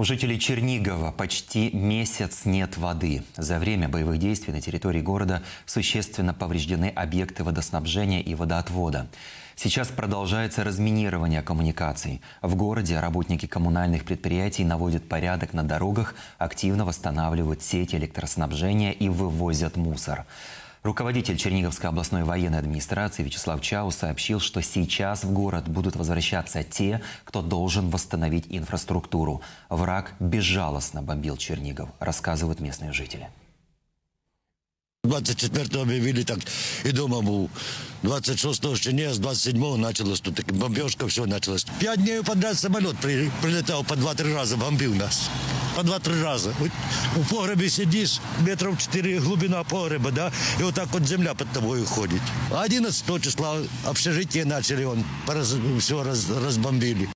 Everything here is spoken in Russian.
У жителей Чернигова почти месяц нет воды. За время боевых действий на территории города существенно повреждены объекты водоснабжения и водоотвода. Сейчас продолжается разминирование коммуникаций. В городе работники коммунальных предприятий наводят порядок на дорогах, активно восстанавливают сети электроснабжения и вывозят мусор. Руководитель Черниговской областной военной администрации Вячеслав Чау сообщил, что сейчас в город будут возвращаться те, кто должен восстановить инфраструктуру. Враг безжалостно бомбил Чернигов, рассказывают местные жители. 24-го объявили так, и дома был. 26-го ще не, с 27-го началось тут так, бомбежка, все началось. Пять дней подряд самолет при, прилетал по 2-3 раза, бомбил нас. По 2-3 раза. Вот у погребе сидишь, метров 4 глубина погреба, да, и вот так вот земля под тобой уходит. 11 числа общежитие начали, он все раз, разбомбили.